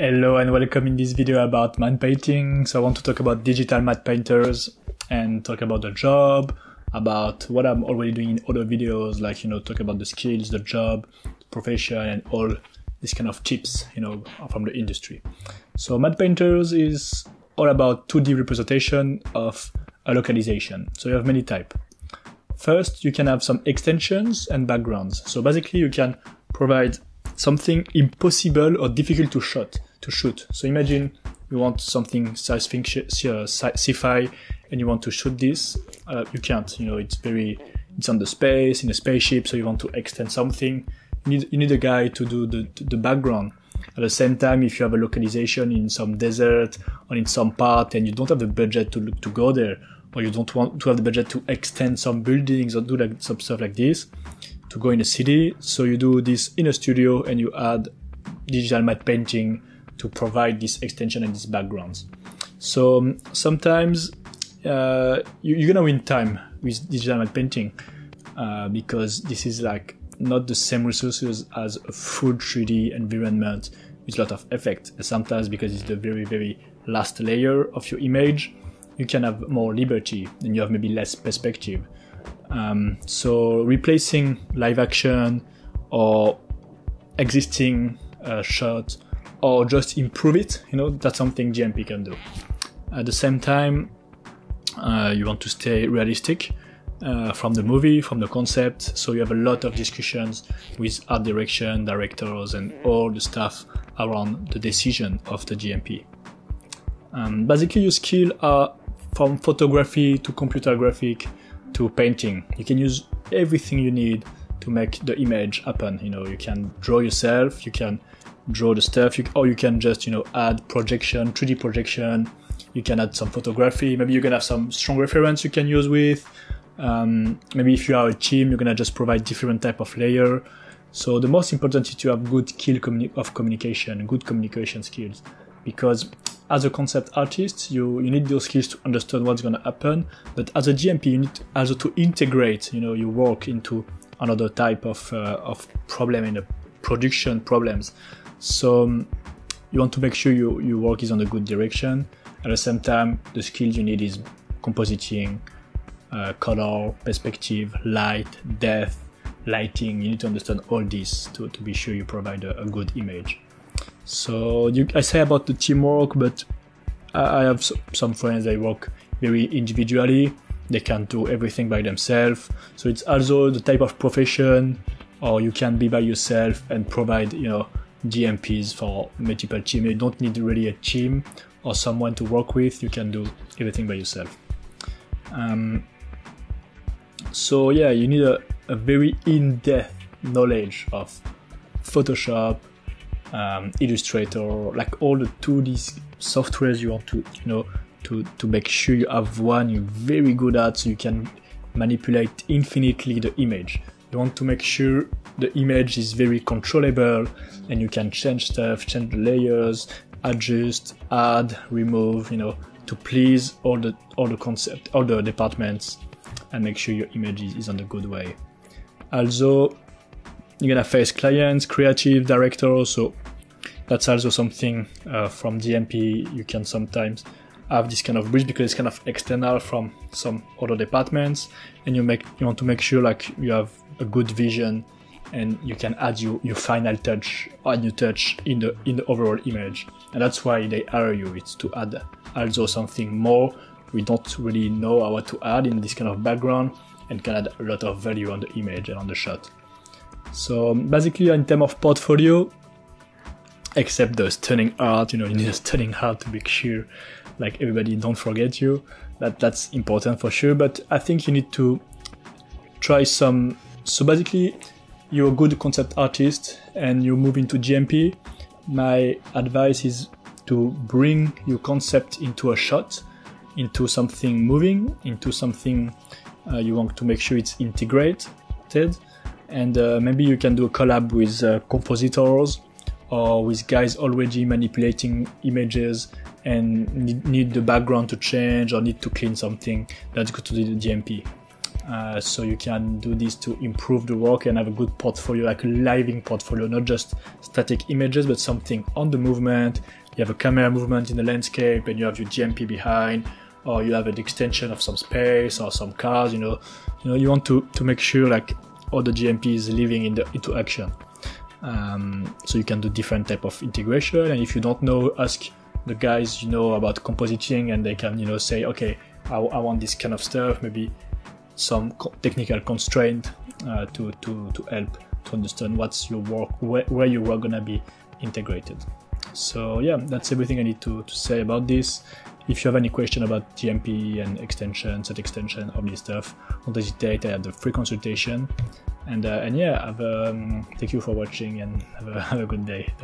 Hello and welcome in this video about matte painting. So I want to talk about digital matte painters and talk about the job, about what I'm already doing in other videos, like, you know, talk about the skills, the job, the profession and all these kind of tips, you know, from the industry. So matte painters is all about 2D representation of a localization. So you have many type. First, you can have some extensions and backgrounds. So basically you can provide something impossible or difficult to shoot. To shoot. So imagine you want something fiction, uh, sci-fi, and you want to shoot this. Uh, you can't. You know, it's very, it's on the space in a spaceship. So you want to extend something. You need, you need a guy to do the the background. At the same time, if you have a localization in some desert or in some part, and you don't have the budget to to go there, or you don't want to have the budget to extend some buildings or do like some stuff like this, to go in a city. So you do this in a studio and you add digital matte painting to provide this extension and these backgrounds. So um, sometimes uh, you, are gonna win time with digital painting uh, because this is like not the same resources as a full 3D environment with a lot of effect. Sometimes because it's the very very last layer of your image, you can have more liberty and you have maybe less perspective. Um, so replacing live action or existing uh, shot or just improve it, you know, that's something DMP can do. At the same time, uh, you want to stay realistic uh, from the movie, from the concept. So you have a lot of discussions with art direction, directors, and all the stuff around the decision of the DMP. Um, basically, your skill are from photography to computer graphic to painting. You can use everything you need to make the image happen. You know, you can draw yourself, you can draw the stuff, you, or you can just, you know, add projection, 3D projection. You can add some photography. Maybe you can have some strong reference you can use with. Um, maybe if you are a team, you're gonna just provide different type of layer. So the most important is to have good skill communi- of communication, good communication skills, because as a concept artist, you, you need those skills to understand what's going to happen. But as a DMP, you need also to integrate, you know, your work into another type of, uh, of problem in the production problems. So um, you want to make sure you, your work is on a good direction. At the same time, the skills you need is compositing, uh, color, perspective, light, depth, lighting. You need to understand all this to, to be sure you provide a, a good image. So you, I say about the teamwork, but I, I have some friends they work very individually. They can do everything by themselves. So it's also the type of profession, or you can be by yourself and provide, you know, DMPs for multiple teams. You don't need really a team or someone to work with. You can do everything by yourself. Um, so yeah, you need a, a very in-depth knowledge of Photoshop, um, Illustrator, like all the 2D softwares you want to, you know, to, to make sure you have one you're very good at so you can manipulate infinitely the image. You want to make sure the image is very controllable and you can change stuff, change the layers, adjust, add, remove, you know, to please all the all the concept, all the departments and make sure your image is, on the good way. Also, you're gonna face clients, creative directors, so that's also something uh, from DMP you can sometimes have this kind of bridge because it's kind of external from some other departments and you make you want to make sure like you have a good vision and you can add your, your final touch add your touch in the in the overall image and that's why they hire you it's to add also something more we don't really know how to add in this kind of background and can add a lot of value on the image and on the shot so basically, in terms of portfolio, except the stunning art, you know, you need a stunning art to make sure, like everybody don't forget you. That that's important for sure. But I think you need to try some. So basically, you're a good concept artist and you move into DMP. My advice is to bring your concept into a shot, into something moving, into something uh, you want to make sure it's integrated and uh, maybe you can do a collab with uh, compositors or with guys already manipulating images and need, the background to change or need to clean something that's good to do the DMP. Uh, so you can do this to improve the work and have a good portfolio, like a living portfolio, not just static images, but something on the movement. You have a camera movement in the landscape, and you have your DMP behind, or you have an extension of some space or some cars. You know, you know, you want to to make sure like all the DMP is living in the, into action. Um, so you can do different type of integration, and if you don't know, ask the guys you know about compositing, and they can you know say, okay, I, I want this kind of stuff, maybe some technical constraint uh, to, to, to help to understand what's your work, where, where your work gonna be integrated. So yeah, that's everything I need to, to say about this. If you have any question about DMP and extension, set extension, all this stuff, don't hesitate. I have the free consultation. And, uh, and yeah, have, um, thank you for watching and have a, have a good day. Thank